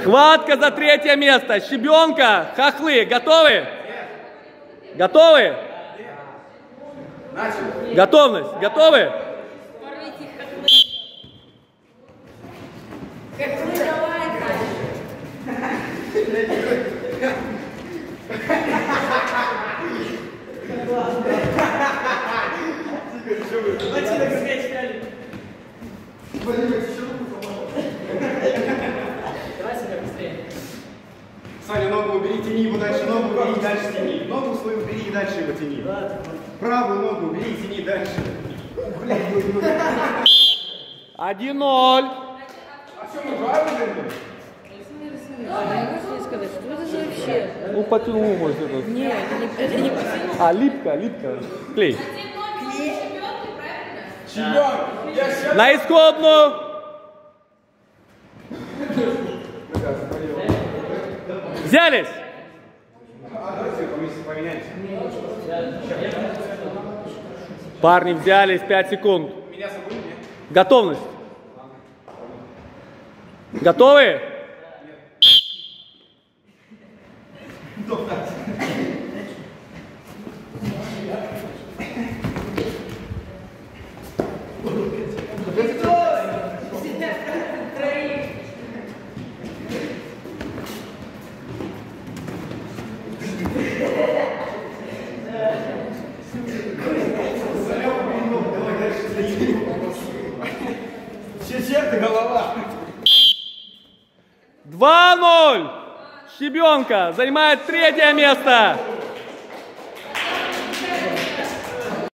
Схватка за третье место. Щебенка, хохлы. Готовы? Готовы? Готовность. Готовы? Саня, ногу убери, тяни его дальше, ногу убери, дальше тяни. Ногу свою убери и дальше его тяни. Правую ногу убери и тяни дальше. Один ноль. Можно сказать, что это вообще? Ну, потянул, может, это. Нет, это не, потянул. А, липко, липко. Клей. На исходную. Взялись. Парни взялись, 5 секунд. С собой нет? Черт, голова. 2-0. Щебенка занимает третье место.